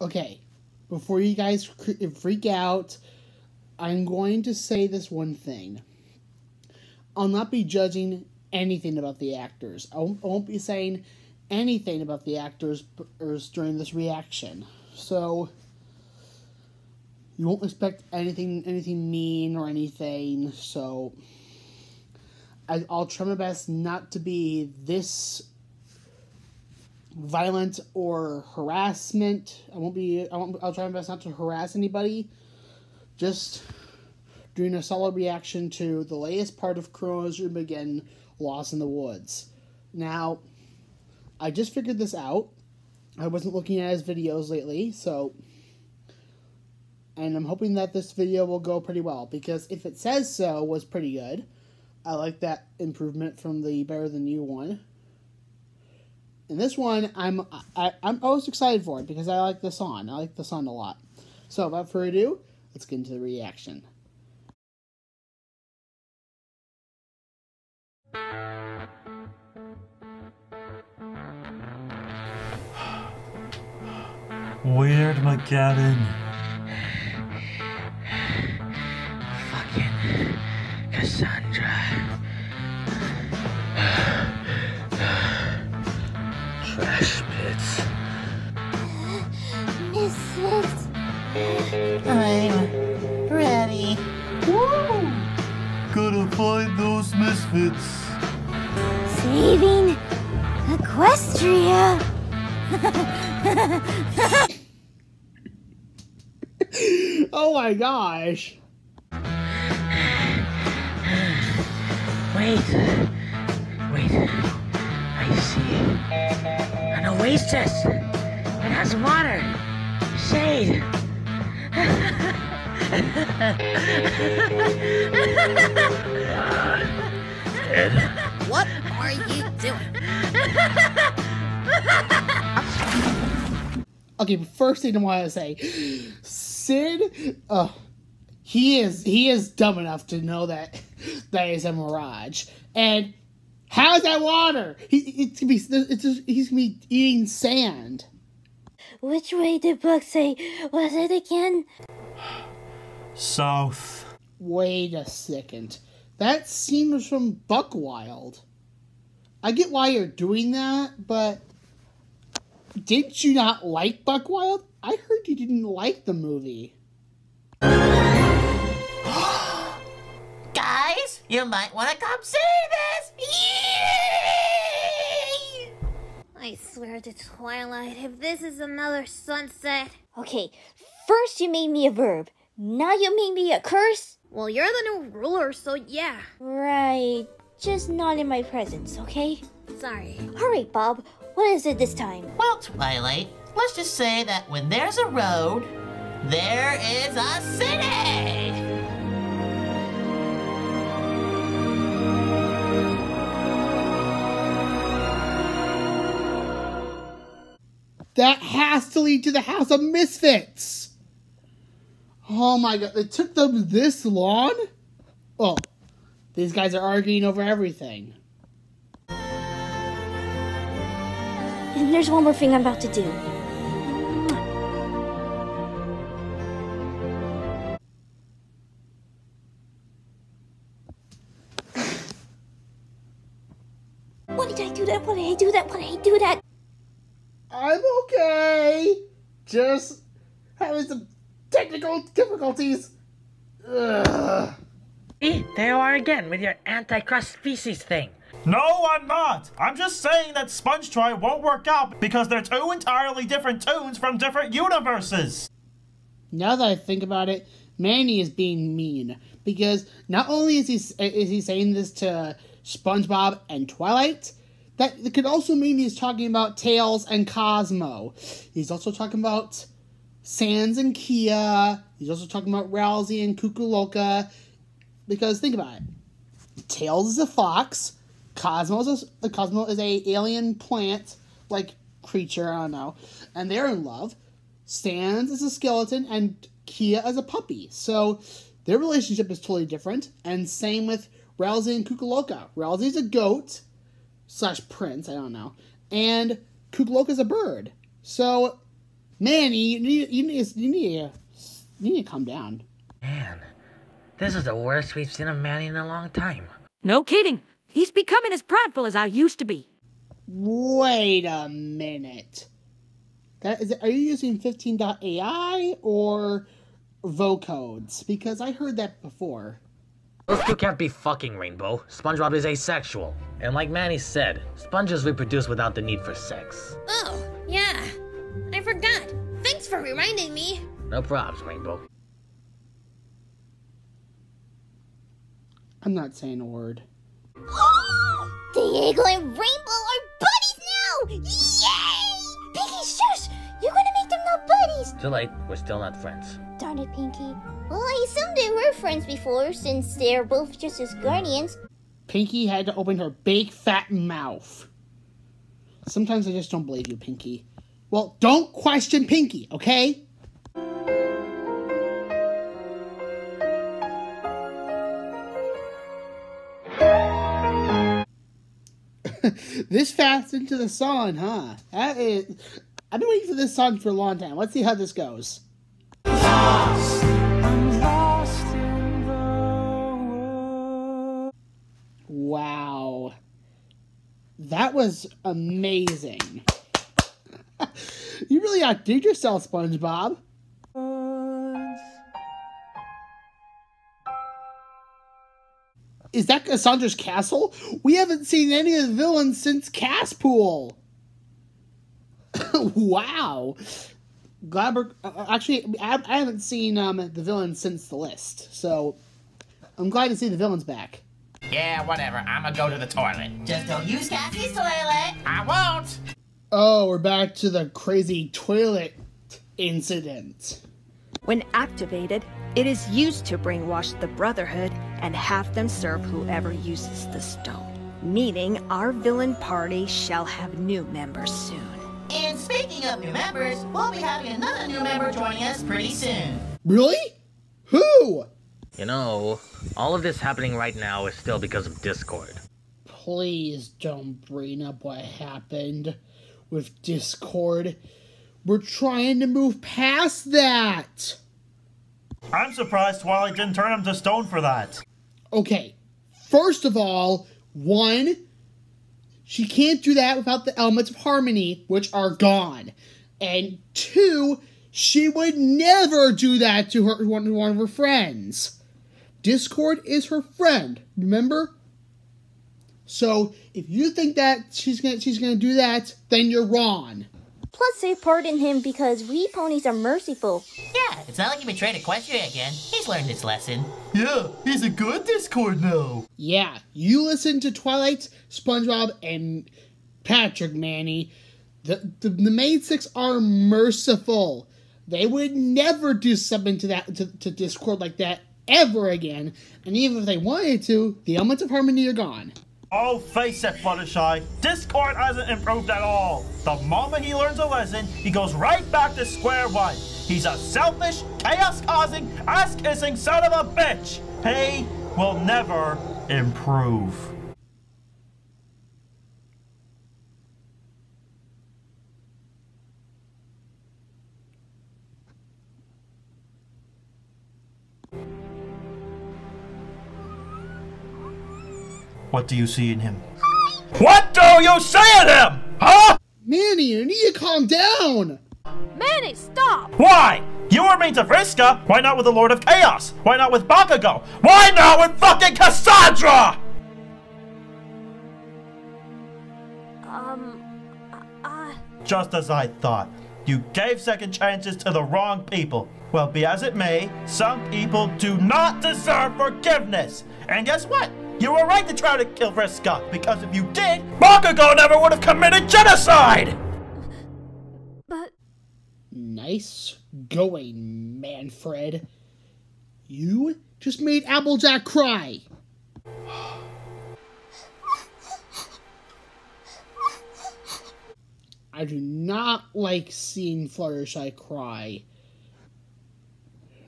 Okay, before you guys freak out, I'm going to say this one thing. I'll not be judging anything about the actors. I won't, I won't be saying anything about the actors during this reaction. So you won't expect anything anything mean or anything. So I, I'll try my best not to be this violent or harassment. I won't be. I won't. I'll try my best not to harass anybody. Just doing a solid reaction to the latest part of Chrono's Begin, Lost in the Woods. Now, I just figured this out. I wasn't looking at his videos lately, so. And I'm hoping that this video will go pretty well because if it says so, was pretty good. I like that improvement from the Better Than You one. And this one, I'm I, I'm always excited for it because I like the song. I like the song a lot. So, without further ado, let's get into the reaction. Weirdmageddon. Those misfits. Saving Equestria. Oh my gosh! Wait. Wait. I see an oasis. It has water. Shade. Ed. What are you doing? Okay, but first thing I want to say, Sid, uh, he is he is dumb enough to know that that is a mirage. And how's that water? He it's gonna be it's just, he's gonna be eating sand. Which way did Buck say was it again? South. Wait a second, that scene was from Buck Wild. I get why you're doing that, but didn't you not like Buck Wild? I heard you didn't like the movie. Guys, you might want to come see this! Yay! I swear to Twilight, if this is another sunset. Okay, first you made me a verb. Now you made me a curse? Well, you're the new ruler, so yeah. Right. Just not in my presence, okay? Sorry. Alright, Bob. What is it this time? Well, Twilight, let's just say that when there's a road, there is a city! That has to lead to the House of Misfits. Oh my god, it took them this long? Oh, these guys are arguing over everything. And there's one more thing I'm about to do. Why did I do that? Why did I do that? Why did I do that? I'm okay. Just having some technical difficulties. Ugh. See, there you are again with your anti-crust species thing. No, I'm not. I'm just saying that Sponge Toy won't work out because they're two entirely different tunes from different universes. Now that I think about it, Manny is being mean because not only is he uh, is he saying this to SpongeBob and Twilight, that it could also mean he's talking about Tails and Cosmo. He's also talking about Sans and Kia. He's also talking about Rousey and Kukuloka. Because think about it, Tails is a fox. Cosmo is a, Cosmo is a alien plant like creature. I don't know, and they're in love. Sans is a skeleton and Kia is a puppy. So their relationship is totally different. And same with Rousey and Kukuloka. Rousey's a goat slash prince, I don't know. And Kukuloka's a bird. So Manny, you need, you need, you need, to, you need to calm down. Man, this is the worst we've seen of Manny in a long time. No kidding. He's becoming as prideful as I used to be. Wait a minute. That is, are you using 15.ai or vocodes? Because I heard that before. Those two can't be fucking Rainbow. SpongeBob is asexual. And like Manny said, sponges reproduce without the need for sex. Oh, yeah. I forgot. Thanks for reminding me. No problems, Rainbow. I'm not saying a word. Diego and Rainbow are buddies now! Yay! Pinkie, shush! You're gonna make them not buddies! Too late, we're still not friends. Darn it, Pinkie. Well, I assumed they were friends before, since they're both just as guardians. Pinkie had to open her big fat mouth. Sometimes I just don't believe you, Pinkie. Well, don't question Pinkie, okay? this fast into the song, huh? That is. I've been waiting for this song for a long time. Let's see how this goes. Wow. That was amazing. You really outdid yourself, SpongeBob. Is that Cassandra's castle? We haven't seen any of the villains since Caspool. wow. Glad we're, uh, actually, I, I haven't seen um, the villains since the list, so I'm glad to see the villains back. Yeah, whatever. I'ma go to the toilet. Just don't use Cassie's toilet. I won't. Oh, we're back to the crazy toilet incident. When activated, it is used to brainwash the Brotherhood and have them serve whoever uses the stone. Meaning our villain party shall have new members soon. And speaking of new members, we'll be having another new member joining us pretty soon. Really? Who? You know, all of this happening right now is still because of Discord. Please don't bring up what happened with Discord. We're trying to move past that. I'm surprised Twilight didn't turn him to stone for that. Okay, first of all, one, she can't do that without the elements of harmony, which are gone. And two, she would never do that to her one, one of her friends. Discord is her friend, remember? So if you think that she's gonna she's gonna do that, then you're wrong. Plus, they pardoned him because we ponies are merciful. Yeah, it's not like he betrayed Equestria again. He's learned his lesson. Yeah, he's a good Discord now. Yeah, you listen to Twilight, SpongeBob, and Patrick Manny. The, the the main six are merciful. They would never do something to that to, to Discord like that ever again. And even if they wanted to, the elements of harmony are gone. Oh, face it, Fluttershy. Discord hasn't improved at all. The moment he learns a lesson, he goes right back to square one. He's a selfish, chaos-causing, ass-kissing son of a bitch. He will never improve. What do you see in him? What do you see in him? Huh? Manny, you need to calm down. Manny, stop! Why? You were mean to Vriska. Why not with the Lord of Chaos? Why not with Bakugo? Why not with fucking Cassandra? Um, uh, Just as I thought. You gave second chances to the wrong people. Well, be as it may, some people do not deserve forgiveness. And guess what? You were right to try to kill Vriska, because if you did, Bakugo never would have committed genocide! but Nice going, Manfred. You just made Applejack cry. I do not like seeing Fluttershy cry.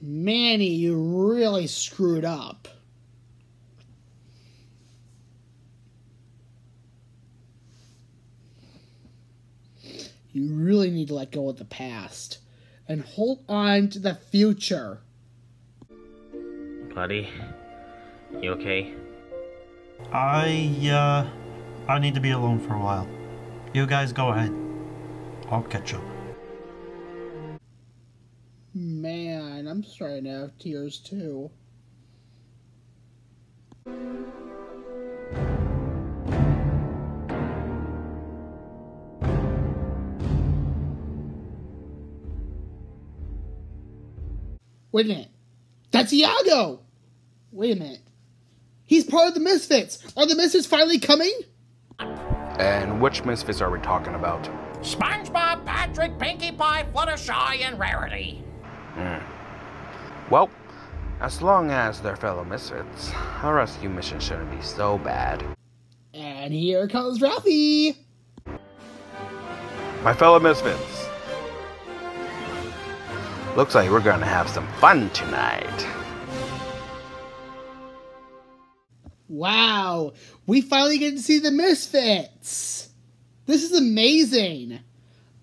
Manny, you really screwed up. You really need to let go of the past and hold on to the future. Buddy, you okay? I, uh, I need to be alone for a while. You guys go ahead. I'll catch up. Man, I'm starting to have tears too. Wait a minute. That's Iago! Wait a minute. He's part of the Misfits! Are the Misfits finally coming? And which misfits are we talking about? SpongeBob, Patrick, Pinkie Pie, Fluttershy, and Rarity. Hmm. Well, as long as they're fellow misfits, our rescue mission shouldn't be so bad. And here comes Ralphie! My fellow misfits. Looks like we're gonna have some fun tonight. Wow, we finally get to see the Misfits. This is amazing.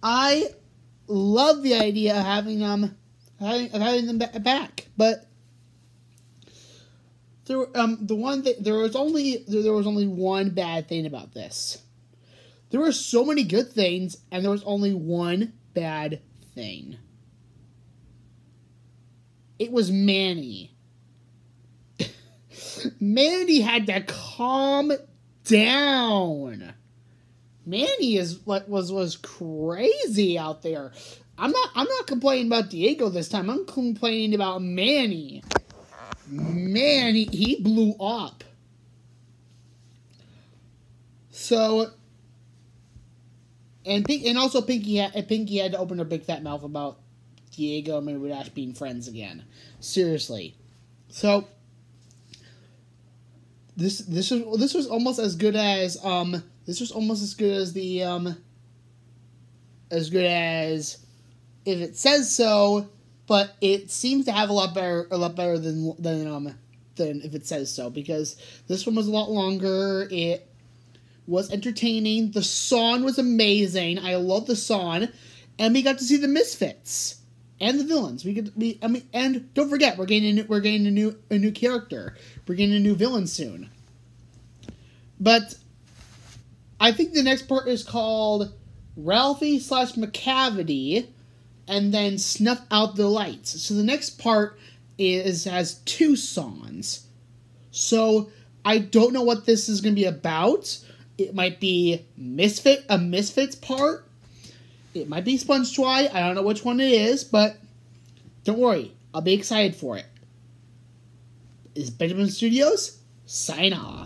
I love the idea of having them, having, of having them back, but there, um, the one that there was only there was only one bad thing about this. There were so many good things, and there was only one bad thing. It was Manny. Manny had to calm down. Manny is like was was crazy out there. I'm not I'm not complaining about Diego this time. I'm complaining about Manny. Man, he, he blew up. So and Pink, and also Pinkie had, Pinkie had to open her big fat mouth about Diego and Dash being friends again. Seriously. So this this was this was almost as good as um this was almost as good as the um as good as if it says so, but it seems to have a lot better a lot better than than um than if it says so because this one was a lot longer. It was entertaining. The song was amazing. I love the song, and we got to see the Misfits and the villains. We could we I mean and don't forget we're getting a new, we're getting a new a new character. We're getting a new villain soon. But I think the next part is called Ralphie slash Macavity, and then Snuff Out the Lights. So the next part is has two songs. So I don't know what this is going to be about. It might be Misfit a Misfits part. It might be Sponge Twy. I don't know which one it is, but don't worry. I'll be excited for it. Is Benjamin Studios? Sign off.